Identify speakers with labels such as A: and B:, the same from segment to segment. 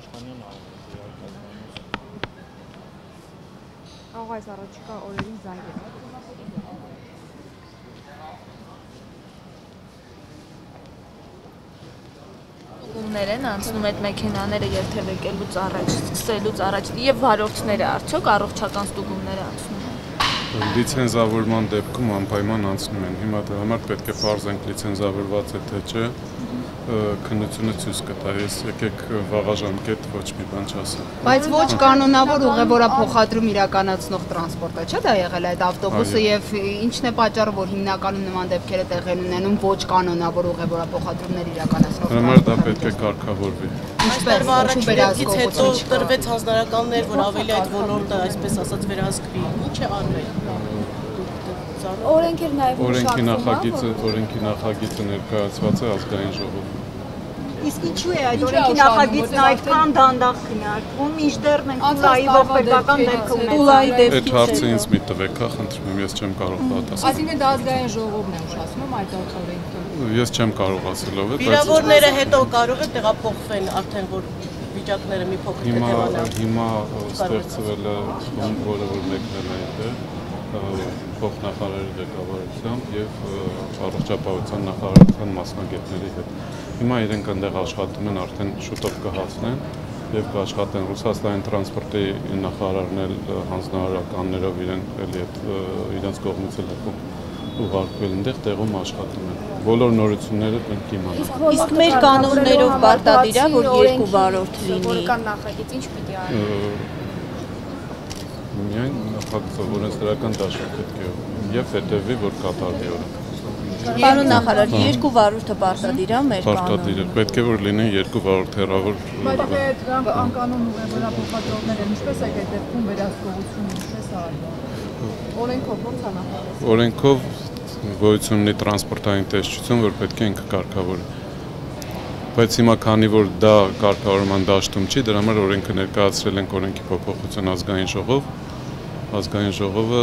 A: Իշխանյանն արել է։
B: Աղա այս առաջիկա օրերին զանգ է։
C: Ուղումներ են անցնում այդ մեքենաները երթևեկելուց առաջ, սկսելուց առաջ եւ վարորդները արդյոք առողջական ստուգումներ անցնում են։
D: Լիցենզավորման դեպքում անպայման անցնում են։ Հիմա դա համար պետք է բարձենք լիցենզավորված է թե չէ, քննությունը ցույց կտա։ Ես եկեք վաղաժամկետ ոչ մի բան չասեմ։
E: Բայց ոչ կանոնավոր ուղևորափոխադրում իրականացնող տրանսպորտը չէ դա եղել այդ ավտոբուսը եւ ինչն է պատճառը որ հիմնականում նման դեպքերը տեղի են ունենում ոչ կանոնավոր ուղևորափոխադրումներ իրականացնող
D: համար դա պետք է կարգավորվի։
E: Ինչպես
F: առաջին դեպքից հետո տրվեց հանձնարարականներ, որ ավելի այդ ոլորտը, այսպես ասած, վերահսկվի։ Ինչ է արվել։
B: Օրենքեր նաև
D: Օրենքի նախագիծը, օրենքի նախագիծը ներկայացված է ազգային ժողովում։
G: Իսկ ինչու է այդ օրենքի նախագիծն այդքան դանդաղ քննարկվում, մինչդեռ մենք Ուլայի ողբերգական դեպքը ունենք։
B: Ուլայի
D: Այդ
B: դեպքի
D: հարցը ինձ մի տվեք, հա, խնդրում եմ, ես չեմ կարող պատասխանել։
B: Այսինքն դա ազգային ժողովն է ուշացնում այդ օրենքը։
D: Ես չեմ կարող ասել ով է, բայց
F: Վիրավորները հետո կարող է տեղափոխվեն արդեն որ վիճակները մի փոքր
D: Հիմա
F: թեթևանան։
D: հիմա ստեղծվել է խումբ, որը որ մեկնել է այդտեղ փոխնախարարի ղեկավարությամբ եւ առողջապահության նախարարության մասնագետների հետ։ Հիմա իրենք այնտեղ աշխատում են, արդեն շուտով կհասնեն եւ կաշխատեն Ռուսաստանի տրանսպորտի նախարարն էլ հանձնարարականներով իրեն էլի այդ իրենց կողմից էլ եկում ուղարկվել այնտեղ տեղում աշխատում են։ Բոլոր նորությունները մենք իմանանք։
C: Իսկ մեր կանոններով պարտադիր է, որ երկու վարորդ լինի։
B: Սովորական նախագիծ ինչ պիտի արի։
D: Միայն նախագծով օրենսդրական դաշտ պետք է եւ հետեւի, որ կատարվի օրենքը։
C: Պարոն նախարար, երկու վարորդը պարտադիր է մեր
D: Պարտադիր է։
C: կանոնում։
D: Պետք է որ լինեն երկու վարորդ հեռավոր
H: Բայց դե դրանք անկանոն ուղևորափոխադրողներ են, ինչպես է այդ դեպքում վերահսկողությունը ինչպես արվում։ Օրենքով ո՞նց է նախատեսվում։
D: օրենքով գոյություն ունի տրանսպորտային տեսչություն, որ պետք է ինքը կարգավորի։ Բայց հիմա քանի որ դա կարգավորման դաշտում չի, դրա համար օրենքը ներկայացրել ենք օրենքի փոփոխության ազգային ժողով։ Ազգային ժողովը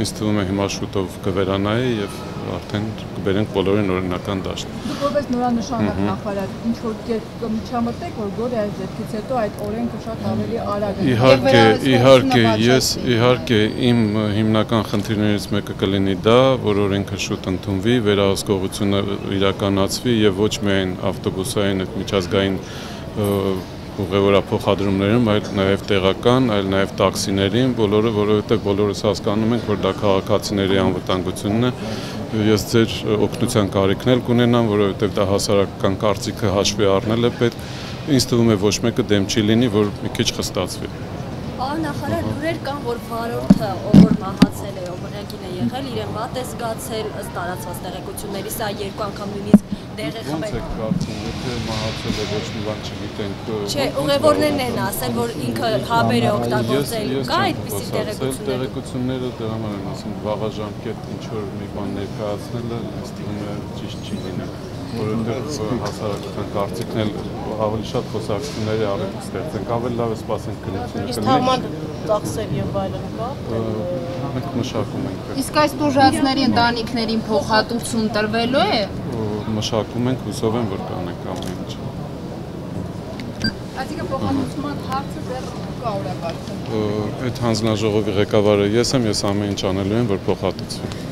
D: ինձ թվում է հիմա շուտով կվերանայի եւ արդեն կբերենք բոլորին օրինական դաշտ։
H: Դուք որպես նորանշանակ նախարար, ինչ որ կերպ կմիջամտեք, որ գորի այս դեպքից հետո այդ օրենքը շատ ավելի արագ է։
D: Իհարկե, իհարկե, ես իհարկե իմ հիմնական խնդիրներից մեկը կլինի դա, որ օրենքը շուտ ընդունվի, վերահսկողությունը իրականացվի եւ ոչ միայն ավտոբուսային այդ միջազգային ուղևորափոխադրումներում, այլ նաև տեղական, այլ նաև տաքսիներին, բոլորը, որովհետև բոլորս հասկանում ենք, որ դա քաղաքացիների անվտանգությունն է։ Ես ձեր օգնության կարիքն էլ կունենամ, որովհետև դա հասարակական կարծիքը հաշվի առնել է պետք։ Ինձ թվում է ոչ մեկը դեմ չի լինի, որ մի քիչ խստացվի։
I: Ահա նախարար լուրեր կան, որ վարորդը, ով որ մահացել է, ով օրենքին է եղել, իրեն վատ է զգացել ըստ տարածված տեղեկությունների, սա երկու անգամ նույնիսկ դեղ է
D: Ոնց
I: խմել։
D: է կարծում, եթե մահացել է ոչ մի բան չգիտենք։
I: Չէ,
D: ոնց
I: ուղևորներն են ասել, որ ինքը հաբեր է օգտագործել։ Կա այդպիսի տեղեկություններ։
D: տեղեկությունները դրա համար եմ ասում, վաղաժամկետ ինչ որ մի բան ներկայացնելը թվում է ճիշտ չի լինել որովհետև հասարակական կարծիքն էլ ավելի շատ խոսակցությունների առիթ ստեղծենք, ավելի լավ է սպասենք քննությունը
F: Իսկ թավման տաքսեր եւ այլն կա։
D: մենք մշակում ենք,
E: Իսկ այս տուժածների ընտանիքներին փոխհատուցում տրվելու է։
D: մշակում ենք, հուսով եմ, որ կանենք ամեն ինչ։
H: Այսինքն փոխանցման հարցը դեռ կա օրակարգում։
D: Այդ հանձնաժողովի ղեկավարը ես եմ, ես ամեն ինչ անելու եմ, որ փոխհատուցվի։